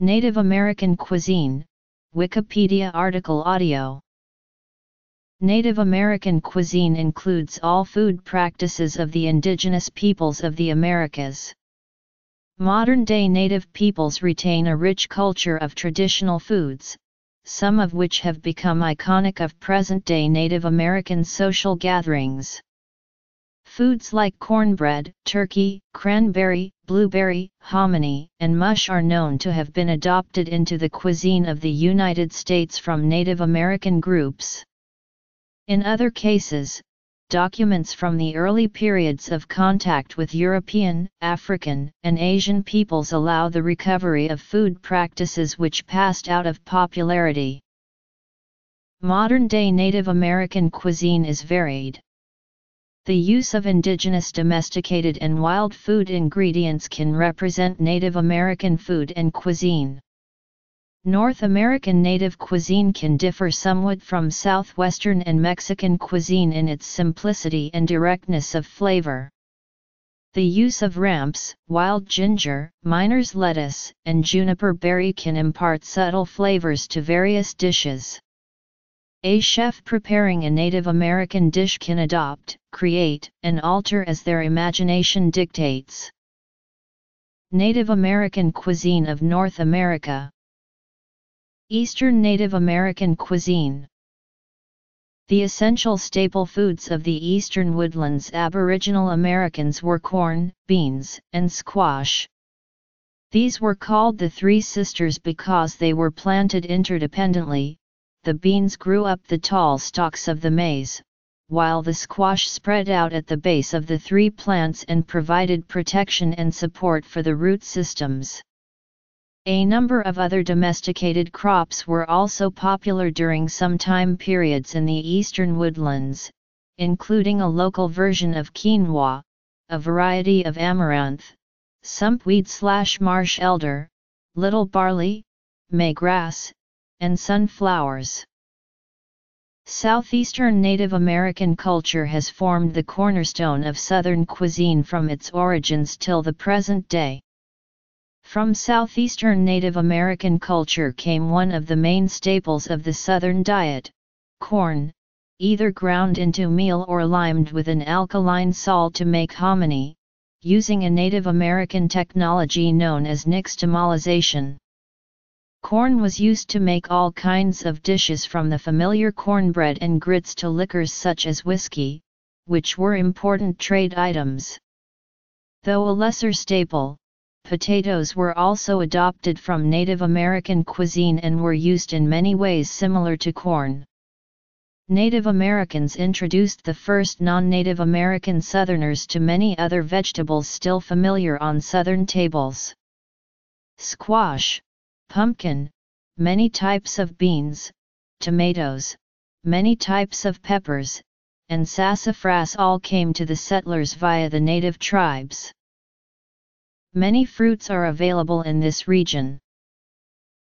Native American cuisine, Wikipedia article audio. Native American cuisine includes all food practices of the indigenous peoples of the Americas. Modern-day native peoples retain a rich culture of traditional foods, some of which have become iconic of present-day Native American social gatherings. Foods like cornbread, turkey, cranberry, blueberry, hominy, and mush are known to have been adopted into the cuisine of the United States from Native American groups. In other cases, documents from the early periods of contact with European, African, and Asian peoples allow the recovery of food practices which passed out of popularity. Modern-day Native American cuisine is varied. The use of indigenous domesticated and wild food ingredients can represent Native American food and cuisine. North American native cuisine can differ somewhat from Southwestern and Mexican cuisine in its simplicity and directness of flavor. The use of ramps, wild ginger, miner's lettuce, and juniper berry can impart subtle flavors to various dishes. A chef preparing a Native American dish can adopt, create, and alter as their imagination dictates. Native American cuisine of North America Eastern Native American cuisine The essential staple foods of the eastern woodlands Aboriginal Americans were corn, beans, and squash. These were called the Three Sisters because they were planted interdependently, the beans grew up the tall stalks of the maize, while the squash spread out at the base of the three plants and provided protection and support for the root systems. A number of other domesticated crops were also popular during some time periods in the eastern woodlands, including a local version of quinoa, a variety of amaranth, sumpweed slash marsh elder, little barley, maygrass, and sunflowers. Southeastern Native American culture has formed the cornerstone of Southern cuisine from its origins till the present day. From southeastern Native American culture came one of the main staples of the southern diet, corn, either ground into meal or limed with an alkaline salt to make hominy, using a Native American technology known as nixtamalization. Corn was used to make all kinds of dishes from the familiar cornbread and grits to liquors such as whiskey, which were important trade items. Though a lesser staple, potatoes were also adopted from Native American cuisine and were used in many ways similar to corn. Native Americans introduced the first non-Native American Southerners to many other vegetables still familiar on Southern tables. Squash, pumpkin, many types of beans, tomatoes, many types of peppers, and sassafras all came to the settlers via the native tribes. Many fruits are available in this region.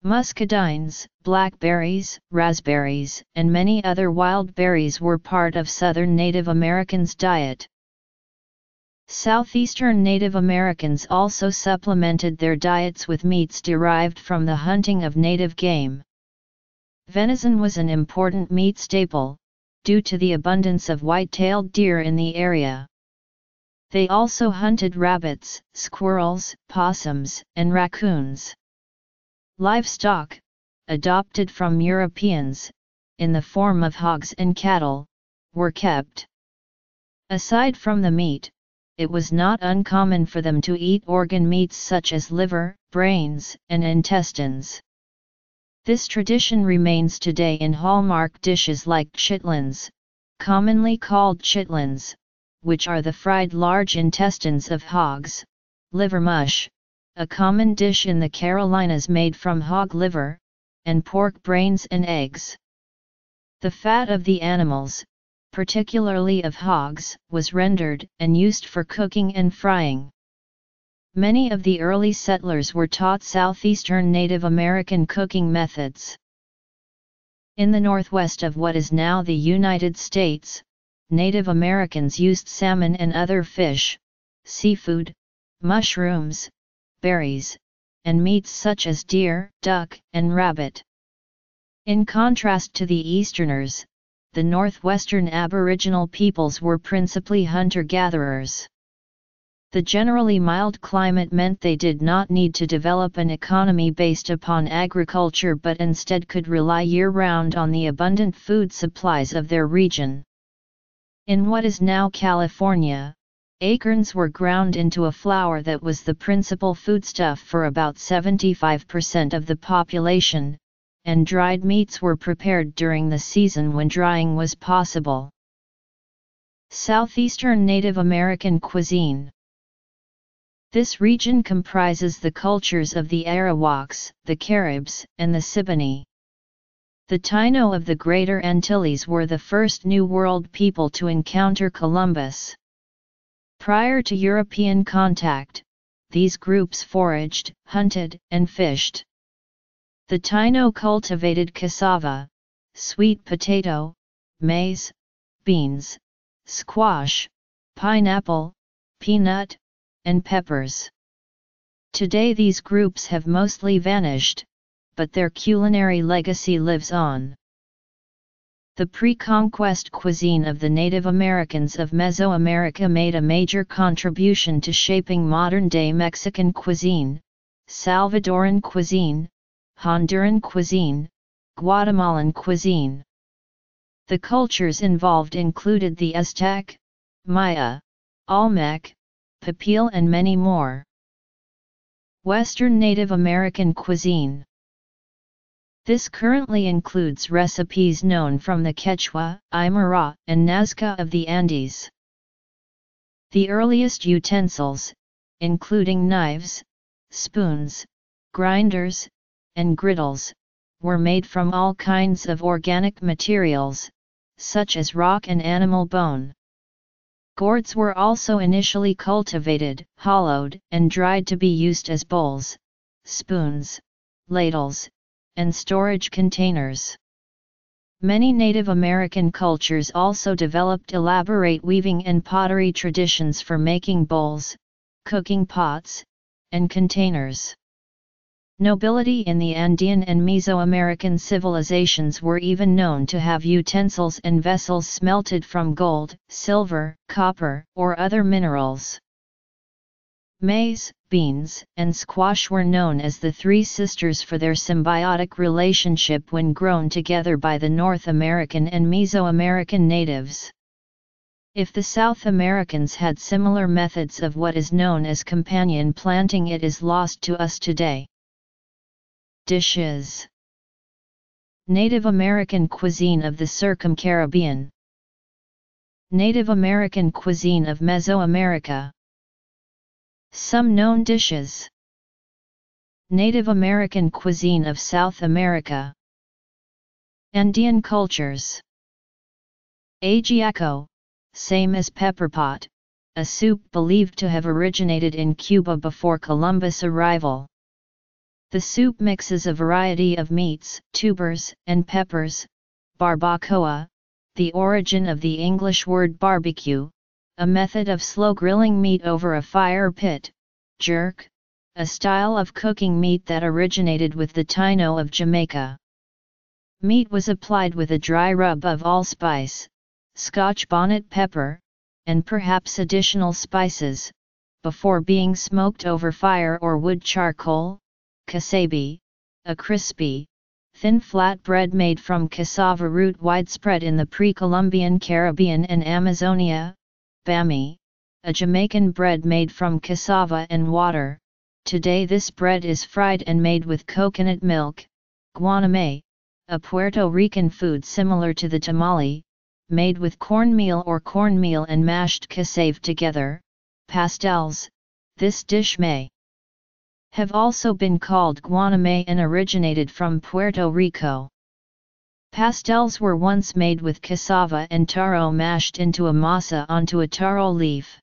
Muscadines, blackberries, raspberries, and many other wild berries were part of southern Native Americans' diet. Southeastern Native Americans also supplemented their diets with meats derived from the hunting of native game. Venison was an important meat staple, due to the abundance of white-tailed deer in the area. They also hunted rabbits, squirrels, possums, and raccoons. Livestock, adopted from Europeans, in the form of hogs and cattle, were kept. Aside from the meat, it was not uncommon for them to eat organ meats such as liver, brains, and intestines. This tradition remains today in hallmark dishes like chitlins, commonly called chitlins, which are the fried large intestines of hogs, liver mush, a common dish in the Carolinas made from hog liver, and pork brains and eggs. The fat of the animals, particularly of hogs, was rendered and used for cooking and frying. Many of the early settlers were taught southeastern Native American cooking methods. In the northwest of what is now the United States, Native Americans used salmon and other fish, seafood, mushrooms, berries, and meats such as deer, duck, and rabbit. In contrast to the Easterners, the northwestern Aboriginal peoples were principally hunter-gatherers. The generally mild climate meant they did not need to develop an economy based upon agriculture but instead could rely year-round on the abundant food supplies of their region. In what is now California, acorns were ground into a flour that was the principal foodstuff for about 75% of the population, and dried meats were prepared during the season when drying was possible. Southeastern Native American cuisine This region comprises the cultures of the Arawaks, the Caribs, and the Siboney. The Taino of the Greater Antilles were the first New World people to encounter Columbus. Prior to European contact, these groups foraged, hunted, and fished. The Taino cultivated cassava, sweet potato, maize, beans, squash, pineapple, peanut, and peppers. Today these groups have mostly vanished, but their culinary legacy lives on. The pre-conquest cuisine of the Native Americans of Mesoamerica made a major contribution to shaping modern-day Mexican cuisine, Salvadoran cuisine, Honduran cuisine, Guatemalan cuisine. The cultures involved included the Aztec, Maya, Olmec, Pipil and many more. Western Native American cuisine This currently includes recipes known from the Quechua, Aymara, and Nazca of the Andes. The earliest utensils, including knives, spoons, grinders, and griddles, were made from all kinds of organic materials, such as rock and animal bone. Gourds were also initially cultivated, hollowed, and dried to be used as bowls, spoons, ladles, and storage containers. Many Native American cultures also developed elaborate weaving and pottery traditions for making bowls, cooking pots, and containers. Nobility in the Andean and Mesoamerican civilizations were even known to have utensils and vessels smelted from gold, silver, copper, or other minerals. Maize, beans, and squash were known as the Three Sisters for their symbiotic relationship when grown together by the North American and Mesoamerican natives. If the South Americans had similar methods of what is known as companion planting it is lost to us today. Dishes. Native American cuisine of the Circumcaribbean. Native American cuisine of Mesoamerica. Some known dishes. Native American cuisine of South America. Andean cultures. Ajiaco, same as pepperpot, a soup believed to have originated in Cuba before Columbus' arrival. The soup mixes a variety of meats, tubers, and peppers, barbacoa, the origin of the English word barbecue, a method of slow grilling meat over a fire pit, jerk, a style of cooking meat that originated with the Taino of Jamaica. Meat was applied with a dry rub of allspice, scotch bonnet pepper, and perhaps additional spices, before being smoked over fire or wood charcoal, casabe, a crispy, thin flat bread made from cassava root widespread in the pre-Columbian Caribbean and Amazonia, bammy, a Jamaican bread made from cassava and water. Today this bread is fried and made with coconut milk, guanime, a Puerto Rican food similar to the tamale, made with cornmeal or cornmeal and mashed cassava together, pastels, this dish may have also been called guanime and originated from Puerto Rico. Pastels were once made with cassava and taro mashed into a masa onto a taro leaf.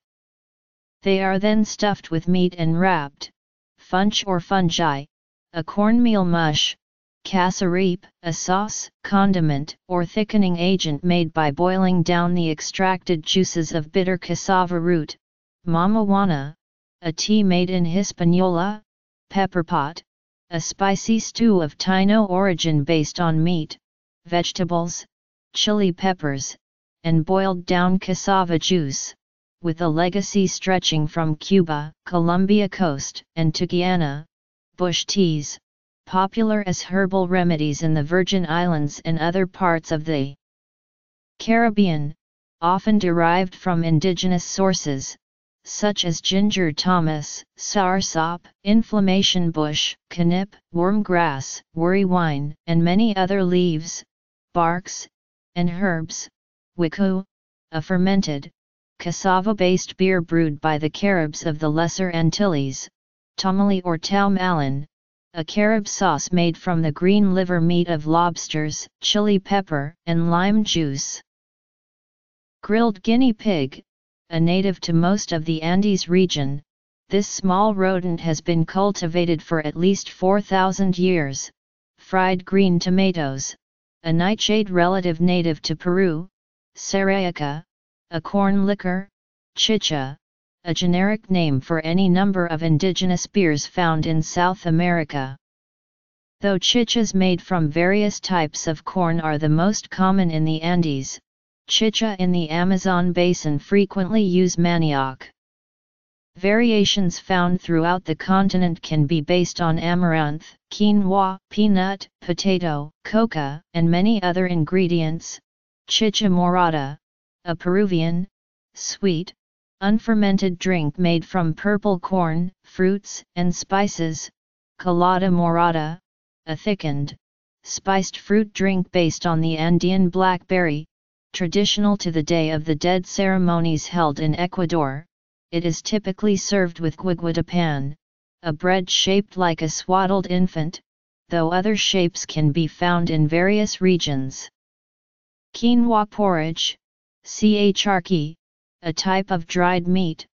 They are then stuffed with meat and wrapped, funche or fungi, a cornmeal mush, cassareep, a sauce, condiment, or thickening agent made by boiling down the extracted juices of bitter cassava root, mamajuana, a tea made in Hispaniola, pepper pot, a spicy stew of Taino origin based on meat, vegetables, chili peppers, and boiled down cassava juice, with a legacy stretching from Cuba, Colombia coast, and to Guyana, bush teas, popular as herbal remedies in the Virgin Islands and other parts of the Caribbean, often derived from indigenous sources, such as ginger thomas, soursop, inflammation bush, catnip, wormgrass, worry wine, and many other leaves, barks, and herbs, wiku, a fermented, cassava-based beer brewed by the Caribs of the Lesser Antilles, tamale or taumalan, a Carib sauce made from the green liver meat of lobsters, chili pepper, and lime juice. Grilled guinea pig, a native to most of the Andes region, this small rodent has been cultivated for at least 4,000 years. Fried green tomatoes, a nightshade relative native to Peru, Saraica, a corn liquor, chicha, a generic name for any number of indigenous beers found in South America. Though chichas made from various types of corn are the most common in the Andes, Chicha in the Amazon basin frequently use manioc. Variations found throughout the continent can be based on amaranth, quinoa, peanut, potato, coca, and many other ingredients. Chicha morada, a Peruvian, sweet, unfermented drink made from purple corn, fruits, and spices. Colada morada, a thickened, spiced fruit drink based on the Andean blackberry, traditional to the Day of the Dead ceremonies held in Ecuador, it is typically served with guaguatapan, a bread shaped like a swaddled infant, though other shapes can be found in various regions. Quinoa porridge, charqui, a type of dried meat,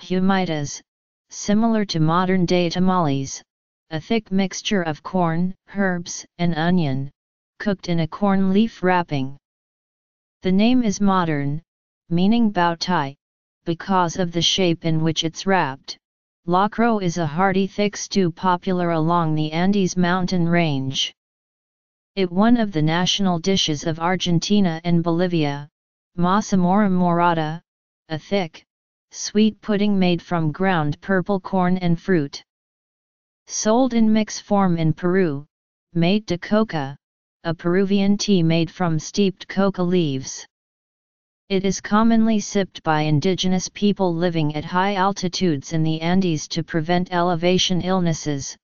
humitas, similar to modern-day tamales, a thick mixture of corn, herbs, and onion, cooked in a corn leaf wrapping. The name is modern, meaning bao tai, because of the shape in which it's wrapped. Locro is a hearty thick stew popular along the Andes mountain range. It one of the national dishes of Argentina and Bolivia, Mazamorra morada, a thick, sweet pudding made from ground purple corn and fruit. Sold in mix form in Peru, mate de coca, a Peruvian tea made from steeped coca leaves. It is commonly sipped by indigenous people living at high altitudes in the Andes to prevent elevation illnesses.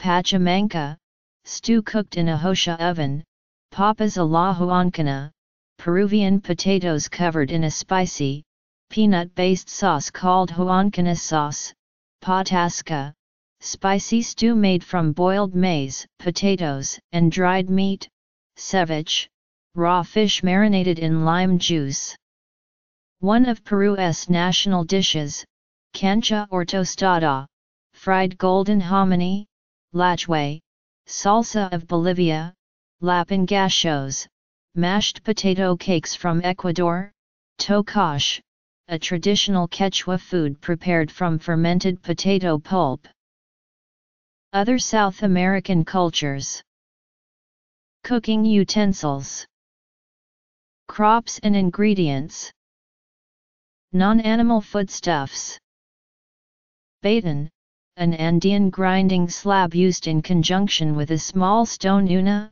Pachamanca, stew cooked in a hosha oven, papas a la huancaína, Peruvian potatoes covered in a spicy, peanut-based sauce called huancaína sauce, patasca, spicy stew made from boiled maize, potatoes, and dried meat, ceviche, raw fish marinated in lime juice. One of Peru's national dishes, cancha or tostada, fried golden hominy, llajwa, salsa of Bolivia, llapingachos, mashed potato cakes from Ecuador, tocosh, a traditional Quechua food prepared from fermented potato pulp. Other South American cultures Cooking utensils. Crops and ingredients. Non-animal foodstuffs. Batán, an Andean grinding slab used in conjunction with a small stone una,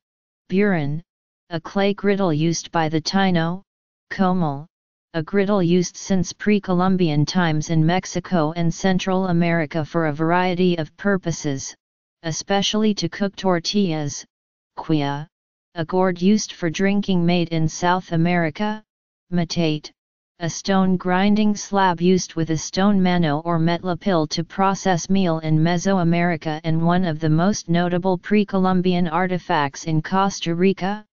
burén, a clay griddle used by the Taino, comal, a griddle used since pre-Columbian times in Mexico and Central America for a variety of purposes, especially to cook tortillas, quia, a gourd used for drinking made in South America, metate, a stone grinding slab used with a stone mano or metlapil to process meal in Mesoamerica and one of the most notable pre-Columbian artifacts in Costa Rica,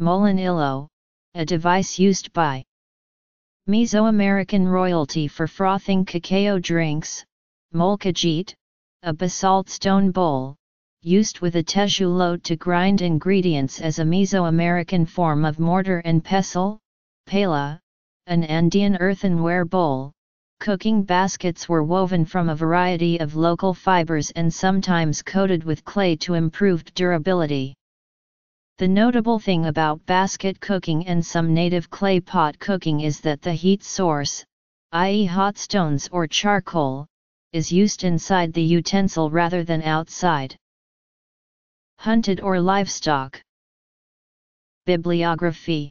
molinillo, a device used by Mesoamerican royalty for frothing cacao drinks, molcajete, a basalt stone bowl, used with a tejolote to grind ingredients as a Mesoamerican form of mortar and pestle, pala, an Andean earthenware bowl, cooking baskets were woven from a variety of local fibers and sometimes coated with clay to improve durability. The notable thing about basket cooking and some native clay pot cooking is that the heat source, i.e. hot stones or charcoal, is used inside the utensil rather than outside. Hunted or livestock. Bibliography